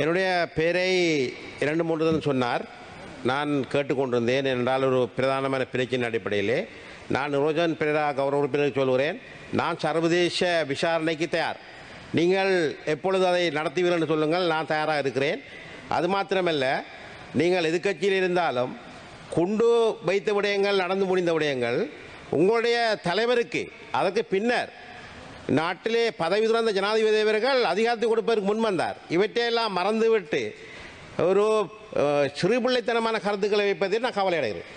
என்னுடைய பேரை இரண்டு மூன்று தான் சொன்னார். நான் கேட்டுக்கொண்டிருந்தேன் என்றால் ஒரு பிரதானமான பிரச்சனை அடிப்படையிலே. நான் ரோஜன் பிரதா கௌரவ உறுப்பினருக்கு சொல்கிறேன் நான் சர்வதேச விசாரணைக்கு தயார். நீங்கள் எப்பொழுது அதை நடத்துவீர்கள் என்று சொல்லுங்கள். நான் தயாராக இருக்கிறேன். அது மாத்திரமல்ல நீங்கள் எதிர்க்கட்சியில் இருந்தாலும் குண்டு வைத்த விடயங்கள் நடந்து முடிந்த விடயங்கள் உங்களுடைய தலைவருக்கு அதற்கு பின்னர் நாட்டிலே பதவி துறந்த ஜனாதிபதி அவர்கள் அதிகாரத்தை கொடுப்பதற்கு முன் வந்தார். இவற்றையெல்லாம் மறந்துவிட்டு ஒரு சிறுபிள்ளைத்தனமான கருத்துக்களை வைப்பதில் நான் கவலை அடைகிறேன்